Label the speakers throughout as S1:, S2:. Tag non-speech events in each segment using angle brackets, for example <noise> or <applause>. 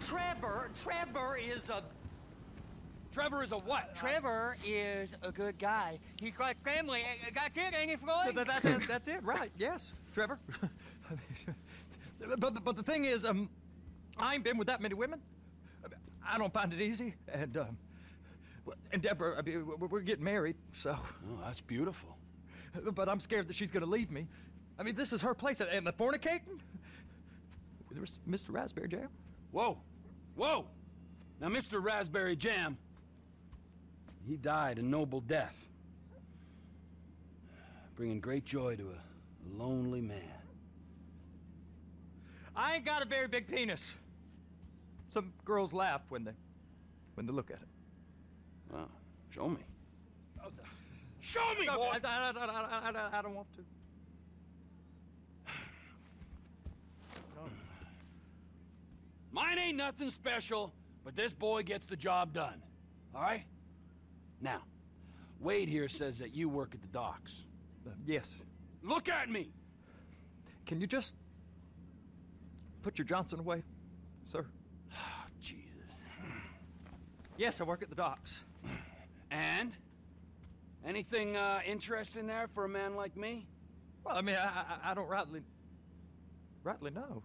S1: Trevor, Trevor is a
S2: Trevor is a what?
S1: Trevor is a good guy. He's got family. That's it, ain't it, Floyd?
S3: That, that, that, that's it, right? Yes, Trevor. but, but but the thing is, um, I ain't been with that many women. I don't find it easy, and um, and Deborah, I mean, we're we're getting married, so.
S2: Oh, that's beautiful.
S3: But I'm scared that she's gonna leave me. I mean, this is her place, and the fornicating. There's Mr. Raspberry Jam.
S2: Whoa, whoa! Now, Mr. Raspberry Jam, he died a noble death, bringing great joy to a lonely man.
S3: I ain't got a very big penis. Some girls laugh when they, when they look at it.
S2: Wow, show me. Oh, show me,
S3: No,
S2: boy!
S3: I, I, I, I don't want to.
S2: Mine ain't nothing special, but this boy gets the job done. All right? Now, Wade here says that you work at the docks.
S3: Uh, yes.
S2: Look at me!
S3: Can you just put your Johnson away, sir?
S2: Oh, <sighs> Jesus.
S3: Yes, I work at the docks.
S2: And? Anything uh, interesting there for a man like me?
S3: Well, I mean, I, I, I don't rightly, rightly know.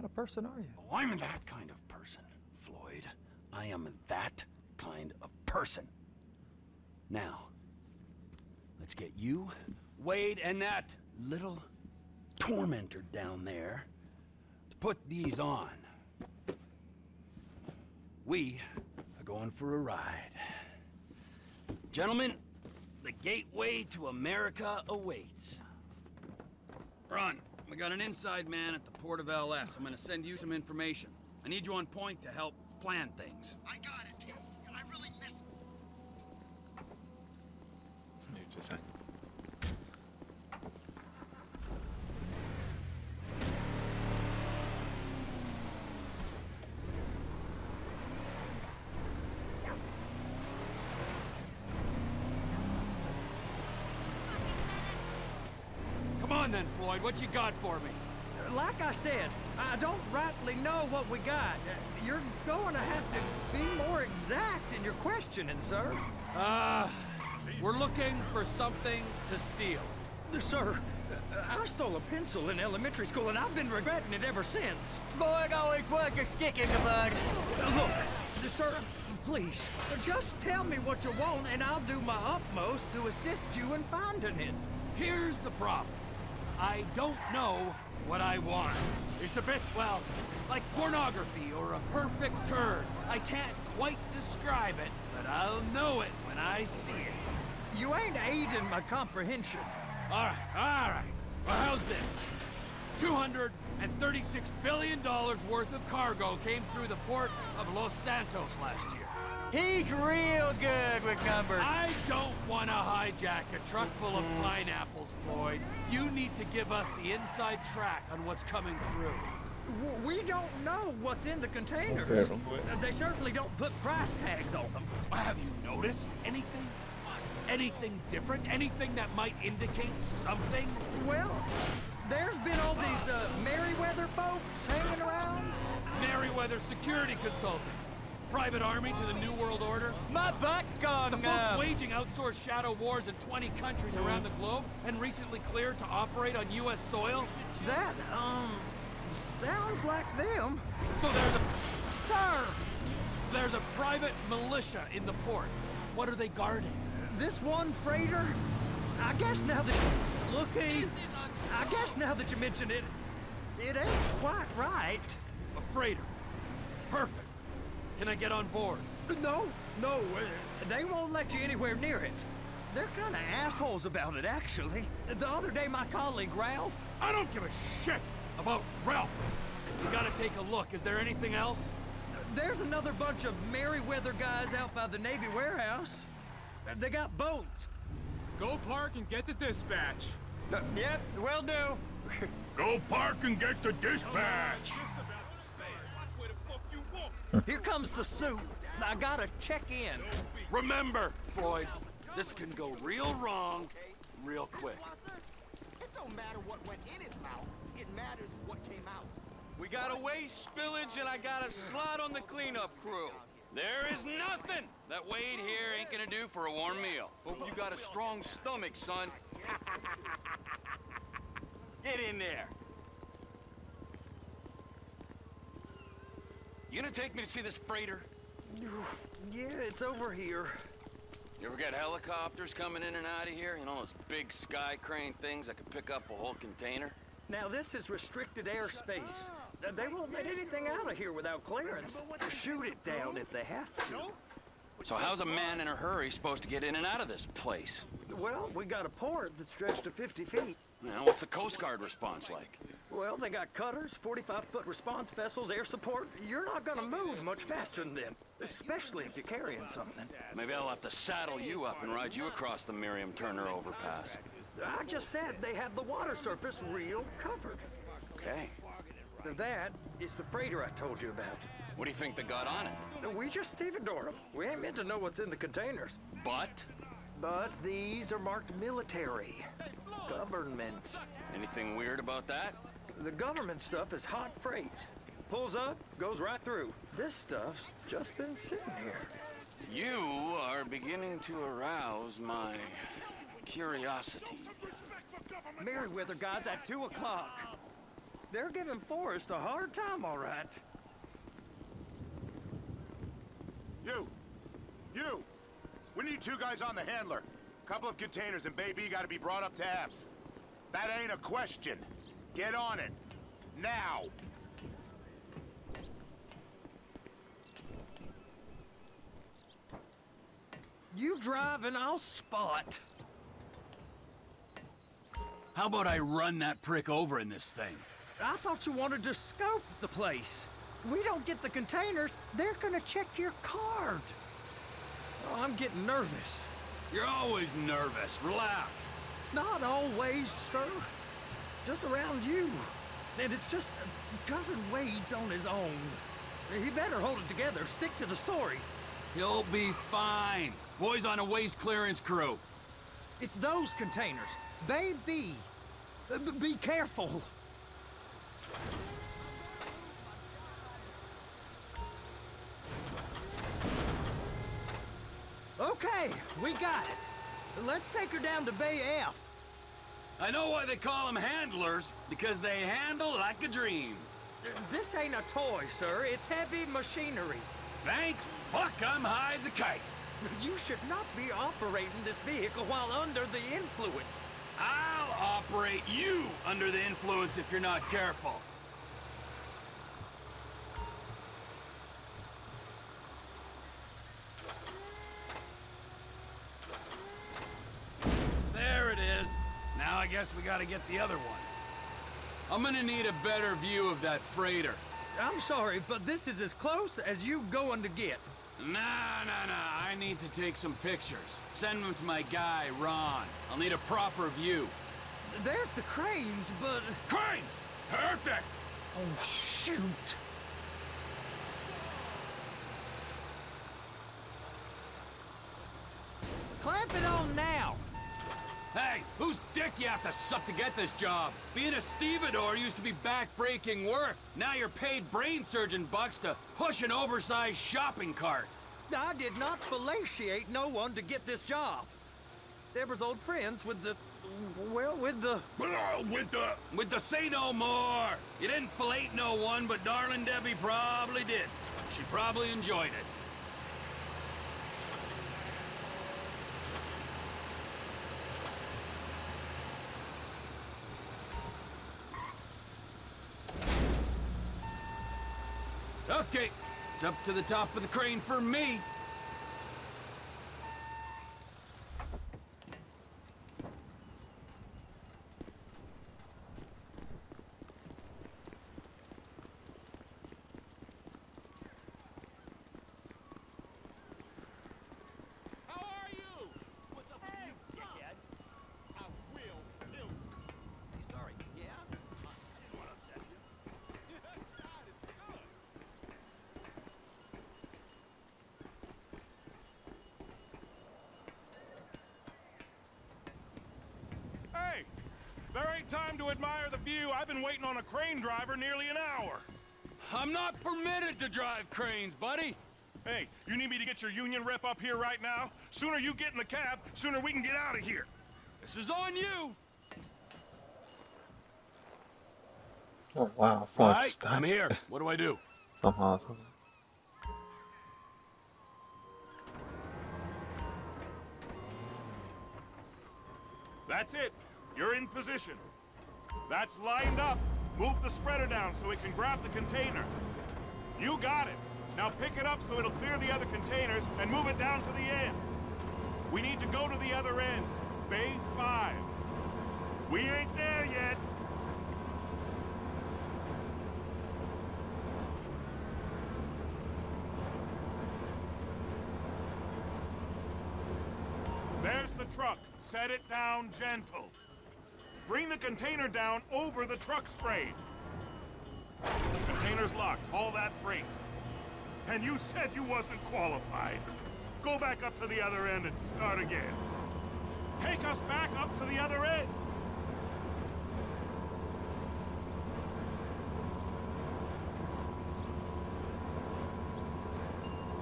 S3: Kind of person are you?
S2: Oh, I'm that kind of person, Floyd. I am that kind of person. Now, let's get you, Wade, and that little tormentor down there to put these on. We are going for a ride. Gentlemen, the gateway to America awaits. Ron, we got an inside man at the port of LS. I'm gonna send you some information. I need you on point to help plan things.
S4: I got it, T. I really miss.
S5: You just said.
S2: Come on then, Floyd. What you got for me?
S3: Like I said, I don't rightly know what we got. You're going to have to be more exact in your questioning, sir.
S2: Uh, we're looking for something to steal.
S3: Sir, uh, I stole a pencil in elementary school, and I've been regretting it ever since.
S1: Floyd always was a stick in the mud.
S3: Uh, Look, sir, please, just tell me what you want, and I'll do my utmost to assist you in finding it.
S2: Here's the problem. I don't know what I want. It's a bit, well, like pornography or a perfect turn. I can't quite describe it, but I'll know it when I see it.
S3: You ain't aiding my comprehension.
S2: All right, all right. Well, how's this? $236 billion worth of cargo came through the port of Los Santos last year.
S1: He's real good with numbers.
S2: I don't want to hijack a truck full of pineapples, Floyd. You need to give us the inside track on what's coming through.
S3: We don't know what's in the containers.
S5: Okay.
S3: Uh, They certainly don't put price tags on them.
S2: Have you noticed anything? Anything different? Anything that might indicate something?
S3: Well, there's been all these uh, Merryweather folks hanging around.
S2: Merryweather Security Consulting. Private army to the New World Order.
S1: My back's gone
S2: The folks
S1: numb.
S2: waging outsourced shadow wars in 20 countries around the globe and recently cleared to operate on U.S. soil.
S3: That, um, sounds like them.
S2: So there's a
S3: Sir,
S2: there's a private militia in the port. What are they guarding?
S3: this one freighter, I guess now that... Look, Heath, I guess now that you mention it, it ain't quite right.
S2: A freighter. Perfect. Can I get on board?
S3: No, no, uh, they won't let you anywhere near it. They're kind of assholes about it, actually. The other day, my colleague Ralph,
S2: I don't give a shit about Ralph. We gotta take a look. Is there anything else?
S3: there's another bunch of Merryweather guys out by the Navy warehouse. Uh, They got boats.
S6: Go park and get the dispatch.
S3: Yep, will do.
S2: Go park and get the dispatch.
S3: Here comes the suit. I gotta check in.
S2: Remember, Floyd, this can go real wrong real quick.
S4: It don't matter what went in his mouth. It matters what came out.
S1: We got a waste spillage and I got a slot on the cleanup crew.
S2: There is nothing that Wade here ain't gonna do for a warm meal.
S1: Hope you got a strong stomach, son. <laughs> Get in there.
S2: You gonna take me to see this freighter?
S3: Yeah, it's over here.
S2: You ever get helicopters coming in and out of here? You know, those big sky crane things that could pick up a whole container?
S3: Now, this is restricted airspace. They won't let anything out of here without clearance. Shoot it down if they have to.
S2: So how's a man in a hurry supposed to get in and out of this place?
S3: Well, we got a port that stretched to 50 feet.
S2: Now, what's the Coast Guard response like?
S3: Well, they got cutters, 45-foot response vessels, air support. You're not gonna move much faster than them, especially if you're carrying something.
S2: Maybe I'll have to saddle you up and ride you across the Miriam Turner overpass.
S3: I just said they had the water surface real covered.
S2: Okay.
S3: Now That is the freighter I told you about.
S2: What do you think they got on it?
S3: We just stevedore them. We ain't meant to know what's in the containers.
S2: But?
S3: But these are marked military. Government.
S2: Anything weird about that?
S3: The government stuff is hot freight. Pulls up, goes right through. This stuff's just been sitting here.
S2: You are beginning to arouse my curiosity.
S3: Merryweather guys at 2 o'clock. They're giving Forrest a hard time, all right.
S4: You! You! We need two guys on the handler. Couple of containers and Baby gotta be brought up to F. That ain't a question. Get on it. Now!
S3: You drive and I'll spot.
S2: How about I run that prick over in this thing?
S3: I thought you wanted to scope the place. We don't get the containers, they're gonna check your card. Oh, I'm getting nervous.
S2: You're always nervous. Relax.
S3: Not always, sir. Just around you. And it's just uh, Cousin Wade's on his own. He better hold it together, stick to the story.
S2: He'll be fine. Boys on a waste clearance crew.
S3: It's those containers. Baby, uh, b- be careful. Okay, we got it. Let's take her down to Bay F.
S2: I know why they call them handlers, because they handle like a dream.
S3: This ain't a toy, sir. It's heavy machinery.
S2: Thank fuck I'm high as a kite. <laughs>
S3: You should not be operating this vehicle while under the influence.
S2: I'll operate you under the influence if you're not careful. There it is. Now I guess we gotta get the other one. I'm gonna need a better view of that freighter.
S3: I'm sorry, but this is as close as you going to get.
S2: Nah, nah, nah. I need to take some pictures. Send them to my guy, Ron. I'll need a proper view.
S3: There's the cranes, but...
S2: Cranes! Perfect!
S3: Oh, shoot. Clamp it on now.
S2: Hey, whose dick you have to suck to get this job? Being a stevedore used to be back-breaking work. Now you're paid brain surgeon bucks to push an oversized shopping cart.
S3: I did not fellatiate no one to get this job. Deborah's old friends with the... Well, with the...
S2: With the... With the say no more. You didn't fillet no one, but darling Debbie probably did. She probably enjoyed it. Okay, it's up to the top of the crane for me.
S1: How are you? What's up with you, dickhead? I will kill you. You sorry? Yeah? I didn't want to upset you. God is good.
S7: There ain't time to admire the view. I've been waiting on a crane driver nearly an hour.
S2: I'm not permitted to drive cranes, buddy.
S7: Hey, you need me to get your union rep up here right now? Sooner you get in the cab, sooner we can get out of here.
S2: This is on you.
S5: Oh wow, fuck.
S2: right, I'm here. <laughs> What do I do?
S5: Somehow, somehow.
S7: That's it. You're in position. That's lined up. Move the spreader down so it can grab the container. You got it. Now pick it up so it'll clear the other containers and move it down to the end. We need to go to the other end. Bay 5. We ain't there yet. There's the truck. Set it down gentle. Bring the container down over the truck's frame. Container's locked. All that freight. And you said you wasn't qualified. Go back up to the other end and start again. Take us back up to the other end.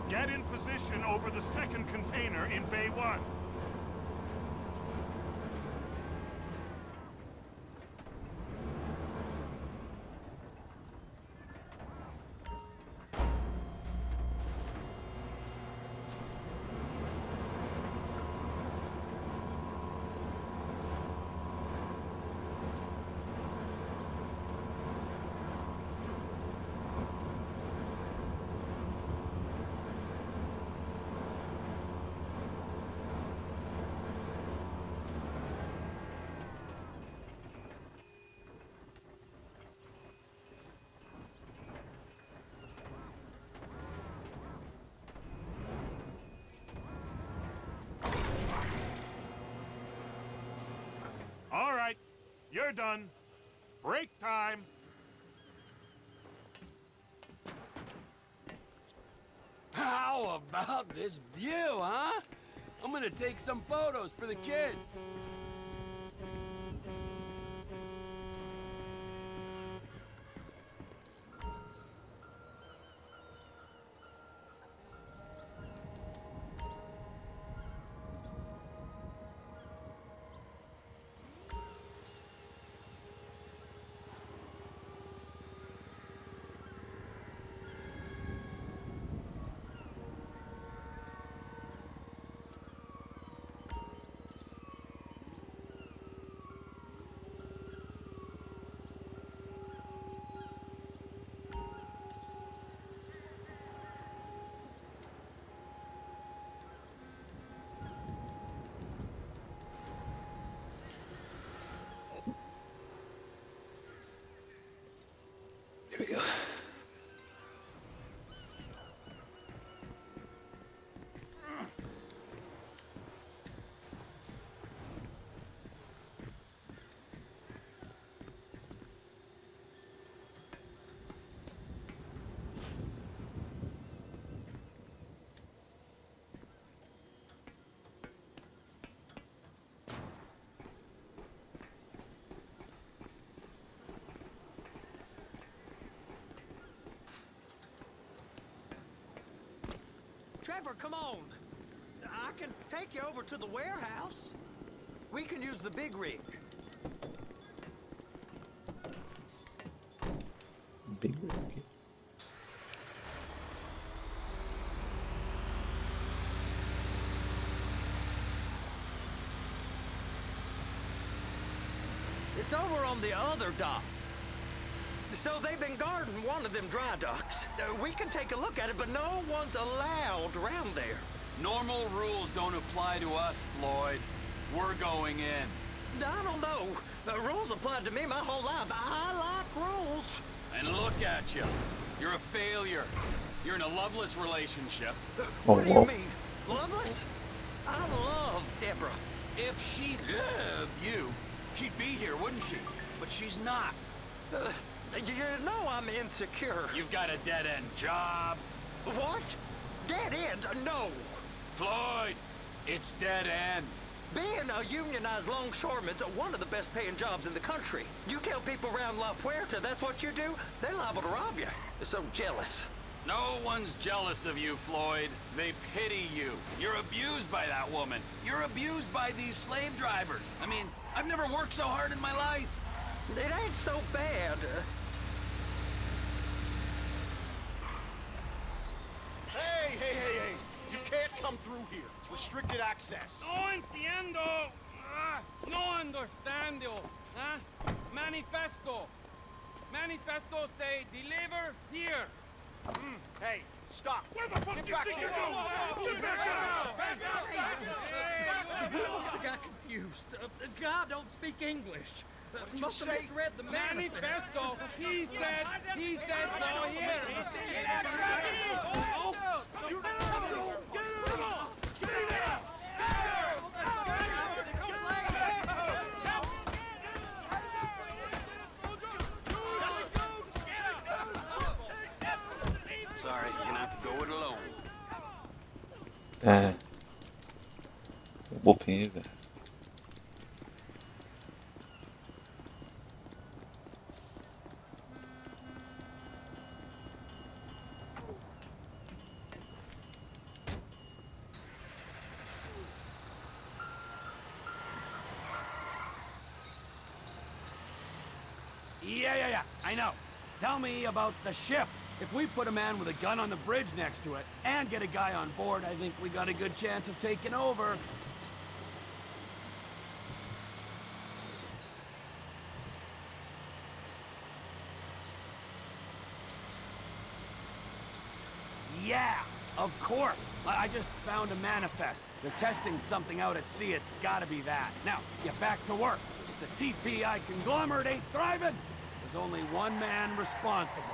S7: Get in position over the second container in Bay 1. All right, you're done. Break time.
S2: How about this view, huh? I'm gonna take some photos for the kids.
S3: Trevor, come on. I can take you over to the warehouse. We can use the big rig.
S5: Big rig.
S3: It's over on the other dock. So they've been guarding one of them dry docks. Uh, we can take a look at it, but no one's allowed around there.
S2: Normal rules don't apply to us, Floyd. We're going in.
S3: I don't know. The rules applied to me my whole life. I like rules.
S2: And look at you. You're a failure. You're in a loveless relationship.
S3: Uh,
S5: Oh,
S3: what do
S5: whoa.
S3: you mean? Loveless? I love Deborah.
S2: If she loved you, she'd be here, wouldn't she? But she's not.
S3: Uh, you know I'm insecure.
S2: You've got a dead-end job.
S3: What? Dead end? No.
S2: Floyd, it's dead end.
S3: Being a unionized longshoreman's one of the best paying jobs in the country. You tell people around La Puerta that's what you do, they're liable to rob you. They're so jealous.
S2: No one's jealous of you, Floyd. They pity you. You're abused by that woman. You're abused by these slave drivers. I mean, I've never worked so hard in my life.
S3: It ain't so bad.
S8: Hey, hey, hey, hey! You can't come through here. It's restricted access.
S6: No entiendo. Ah, no understando. Huh? Manifesto. Manifesto say deliver here.
S8: Hey, stop.
S6: Where the fuck
S8: Get
S6: you
S8: back
S6: think you're going? Get back out! Back out! Back out!
S3: We must have got confused. Uh, God don't speak English. Uh, must have
S8: say?
S3: misread the.
S6: Manifesto. He said. He said no here.
S2: Sorry, you're gonna have to go it alone.
S5: Damn. Whooping is ass.
S2: Yeah, yeah, yeah, I know. Tell me about the ship. If we put a man with a gun on the bridge next to it and get a guy on board, I think we got a good chance of taking over. Yeah, of course. I just found a manifest. They're testing something out at sea. It's gotta be that. Now, get back to work. The TPI conglomerate ain't thriving. There's only one man responsible.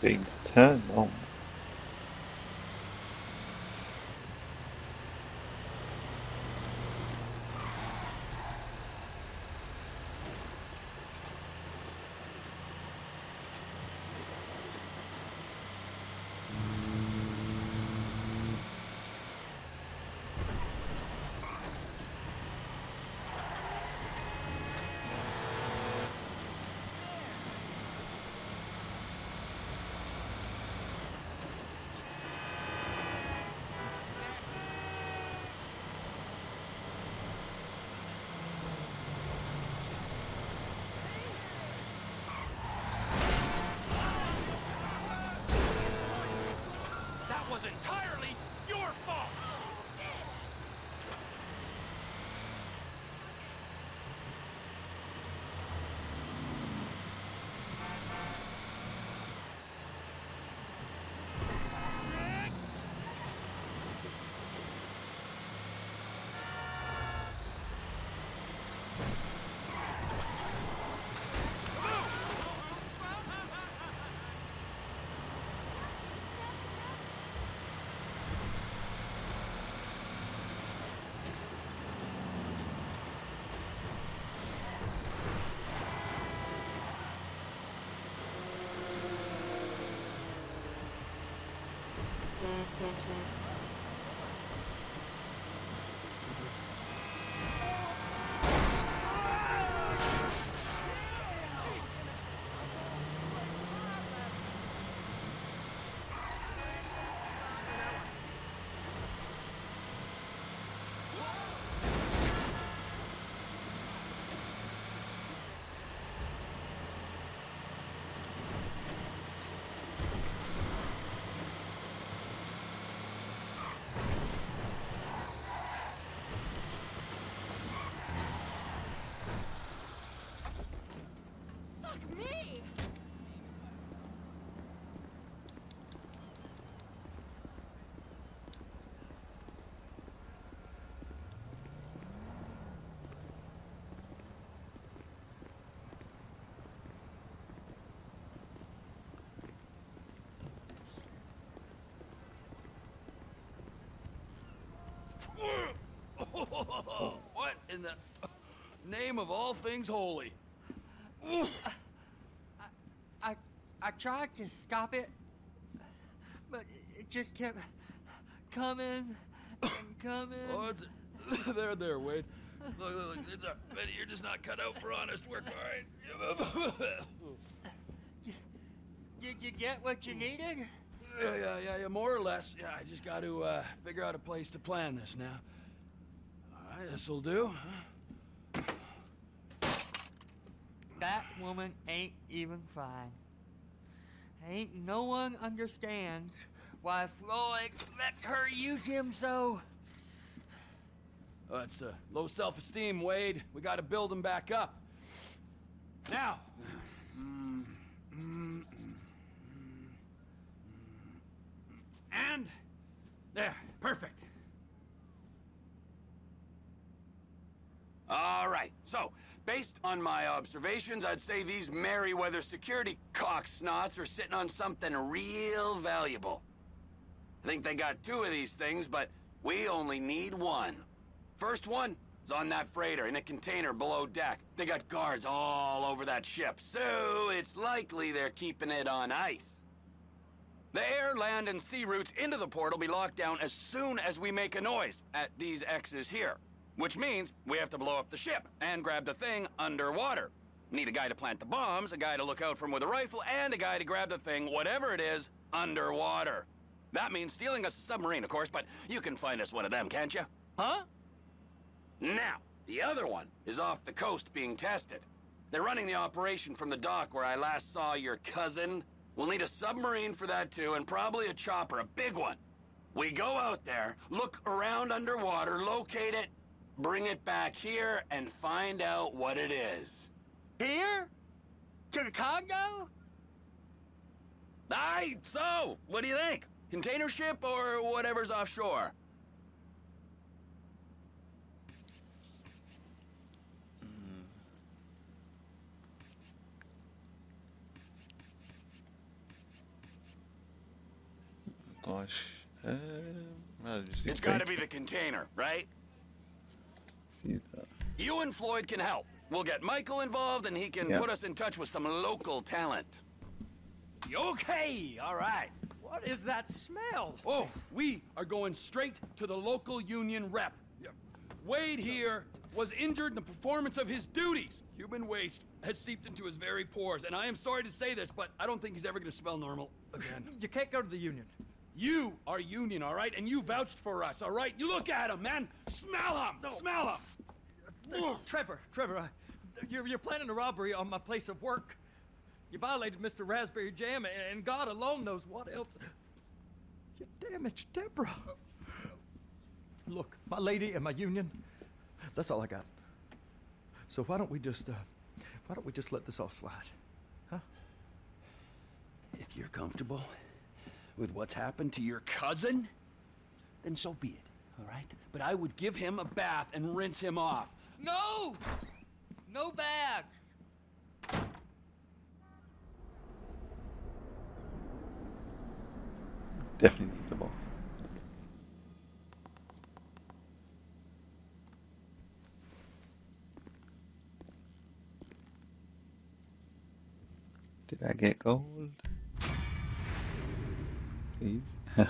S5: Big turn. Oh.
S2: That was entirely your fault!
S9: Fuck me! <laughs>
S2: what in the name of all things holy?
S3: I, I
S9: tried to stop it, but it just kept coming and <coughs> coming.
S2: Oh, it's <laughs> there, there, Wade. Look, look, look, it's a, Betty, you're just not cut out for honest work, all right?
S9: Did you get what you needed?
S2: Yeah, yeah, yeah, yeah, more or less. Yeah, I just got to uh, figure out a place to plan this now. All right, this'll do.
S9: That woman ain't even fine. Ain't no one understands why Floyd lets her use him so.
S2: Oh, it's uh, low self-esteem, Wade. We got to build him back up. Now. And there, perfect. All right. So, based on my observations, I'd say these Merryweather security cocksnots are sitting on something real valuable. I think they got two of these things, but we only need one. First one is on that freighter in a container below deck. They got guards all over that ship, so it's likely they're keeping it on ice. The air, land, and sea routes into the port will be locked down as soon as we make a noise at these X's here. Which means we have to blow up the ship and grab the thing underwater. Need a guy to plant the bombs, a guy to look out from with a rifle, and a guy to grab the thing, whatever it is, underwater. That means stealing us a submarine, of course, but you can find us one of them, can't you?
S9: Huh?
S2: Now, the other one is off the coast being tested. They're running the operation from the dock where I last saw your cousin. We'll need a submarine for that too, and probably a chopper, a big one. We go out there, look around underwater, locate it, bring it back here, and find out what it is.
S9: Here? To the Congo?
S2: Aye, so, what do you think? Container ship or whatever's offshore?
S5: Gosh. Um,
S2: It's gotta be the container, right?
S5: See that.
S2: You and Floyd can help. We'll get Michael involved and he can
S5: Yeah.
S2: put us in touch with some local talent. Okay, all right.
S3: What is that smell?
S2: Oh, we are going straight to the local union rep. Wade here was injured in the performance of his duties. Human waste has seeped into his very pores, and I am sorry to say this, but I don't think he's ever going to smell normal <laughs> again.
S3: You can't go to the union.
S2: You are union, all right? And you vouched for us, all right? You look at him, man. Smell him. Smell him.
S3: Trevor, Trevor, I, you're, you're planning a robbery on my place of work. You violated Mr. Raspberry Jam, and God alone knows what else. You damaged Deborah. Look, my lady and my union, that's all I got. So why don't we just, uh, why don't we just let this all slide? Huh?
S2: If you're comfortable with what's happened to your cousin, then so be it, all right? But I would give him a bath and rinse him off.
S9: No! No bath!
S5: Definitely need the ball. Did I get gold? <laughs> Det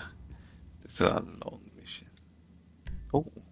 S5: this is a long mission. Oh,